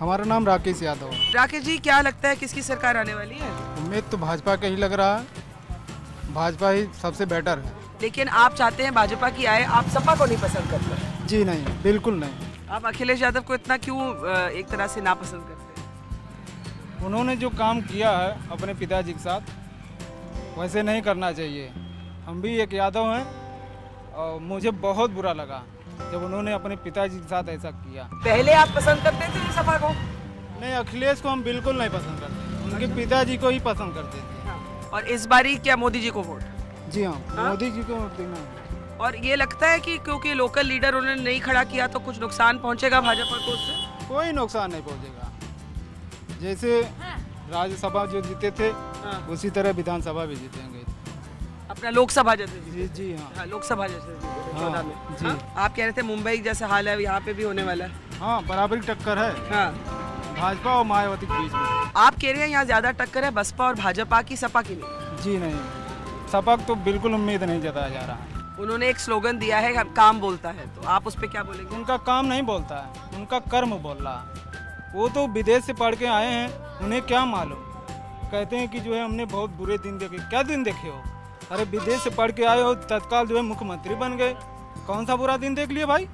हमारा नाम राकेश यादव है। राकेश जी क्या लगता है किसकी सरकार आने वाली है? उम्मीद तो भाजपा का ही लग रहा है। भाजपा ही सबसे बेटर है। लेकिन आप चाहते हैं भाजपा की आए आप सपा को नहीं पसंद करते? जी नहीं बिल्कुल नहीं। आप अखिलेश यादव को इतना क्यों एक तरह से नापसंद करते हैं? उन्होंने जो काम किया है अपने पिताजी के साथ वैसे नहीं करना चाहिए। हम भी एक यादव हैं और मुझे बहुत बुरा लगा। जब उन्होंने अपने पिताजी के साथ ऐसा किया। पहले आप पसंद करते थे सपा को? नहीं अखिलेश को हम बिल्कुल नहीं पसंद करते उनके पिताजी को ही पसंद करते थे। और इस बारी क्या मोदी जी को वोट? जी हाँ हाँ? मोदी जी को देना और ये लगता है कि क्योंकि लोकल लीडर उन्होंने नहीं खड़ा किया तो कुछ नुकसान पहुंचेगा भाजपा को उससे? कोई नुकसान नहीं पहुंचेगा। जैसे राज्यसभा जो जीते थे हाँ। उसी तरह विधानसभा भी जीतेंगे। अपना लोकसभा जैसे जी जी हाँ। हाँ, लोकसभा जैसे हाँ, में। जी। हाँ? आप कह रहे थे मुंबई जैसा हाल है यहाँ पे भी होने वाला है। हाँ बराबरी टक्कर है। हाँ। भाजपा और मायावती के बीच में। आप कह रहे हैं यहाँ ज़्यादा टक्कर है बसपा और भाजपा की सपा की नहीं? जी नहीं। सपा को तो बिल्कुल उम्मीद नहीं जताया जा रहा है। उन्होंने एक स्लोगन दिया है काम बोलता है तो आप उस पर क्या बोलेंगे? उनका काम नहीं बोलता है उनका कर्म बोल रहा है। वो तो विदेश से पढ़ के आए हैं उन्हें क्या मालूम? कहते हैं कि जो है हमने बहुत बुरे दिन देखे। क्या दिन देखे हो? अरे विदेश से पढ़ के आए हो, तत्काल जो है मुख्यमंत्री बन गए। कौन सा बुरा दिन देख लिए भाई?